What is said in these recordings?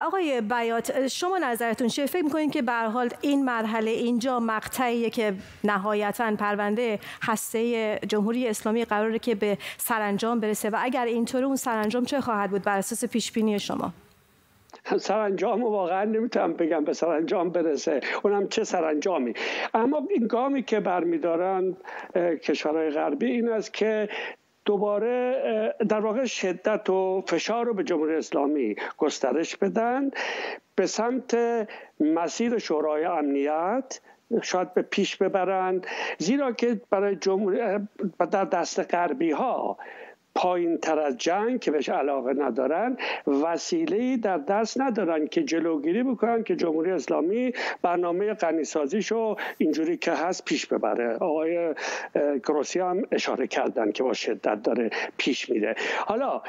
آقای بیات شما نظرتون چیه؟ فکر می‌کنید که به حال این مرحله اینجا مقطعیه که نهایتا پرونده هسته جمهوری اسلامی قراره که به سرانجام برسه و اگر اینطوره اون سرانجام چه خواهد بود بر اساس پیش بینی شما؟ سرانجام واقعا نمی‌تونم بگم به سرانجام برسه. اونم چه سرانجامی. اما این گامی که برمیدارن کشورهای غربی این است که دوباره در واقع شدت و فشار رو به جمهوری اسلامی گسترش بدن به سمت مسیر شورای امنیت شاید به پیش ببرند زیرا که برای جمهوری در دست غربی ها پایین تر از جنگ که بهش علاقه ندارن وسیله در دست ندارن که جلوگیری بکنن که جمهوری اسلامی برنامه غنیسازیشو اینجوری که هست پیش ببره. آقای گروسی هم اشاره کردن که با شدت داره پیش میره. حالا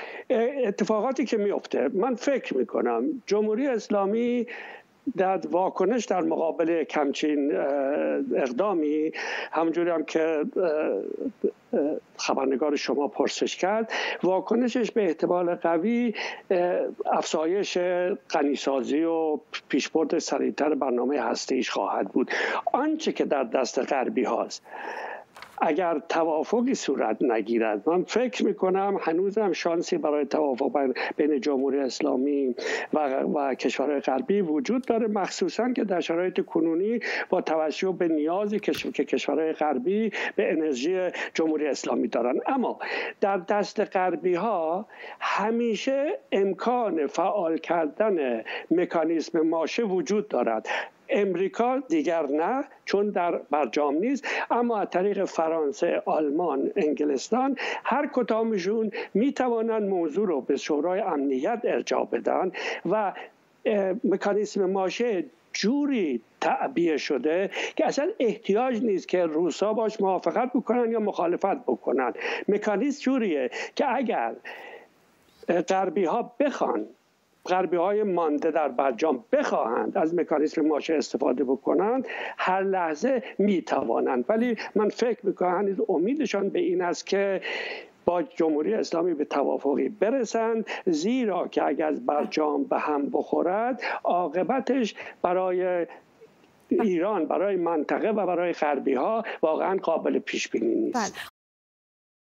اتفاقاتی که میفته من فکر می‌کنم جمهوری اسلامی در واکنش در مقابل کمچین اقدامی. همونجوری هم که خبرنگار شما پرسش کرد واکنشش به احتمال قوی افزایش غنیسازی و پیشبرد سریعتر برنامه هسته خواهد بود. آنچه که در دست غربی هاست. اگر توافقی صورت نگیرد من فکر می‌کنم هنوزم شانسی برای توافق بین جمهوری اسلامی و, و کشورهای غربی وجود داره مخصوصا که در شرایط کنونی با توجه به نیازی که کشورهای غربی به انرژی جمهوری اسلامی دارن. اما در دست غربی ها همیشه امکان فعال کردن مکانیزم ماشه وجود دارد. امریکا دیگر نه چون در برجام نیست. اما از طریق فرانسه آلمان انگلستان هر کدامشون می‌توانند موضوع رو به شورای امنیت ارجاع بدن و مکانیسم ماشه جوری تعبیه شده که اصلا احتیاج نیست که روسا باش موافقت بکنن یا مخالفت بکنن. مکانیسم جوریه که اگر غربی ها بخوان غربی های مانده در برجام بخواهند از مکانیسم ماشه استفاده بکنند هر لحظه می توانند ولی من فکر می‌کنم امیدشان به این است که با جمهوری اسلامی به توافقی برسند زیرا که اگر برجام به هم بخورد عاقبتش برای ایران برای منطقه و برای غربی ها واقعا قابل پیش بینی نیست بله.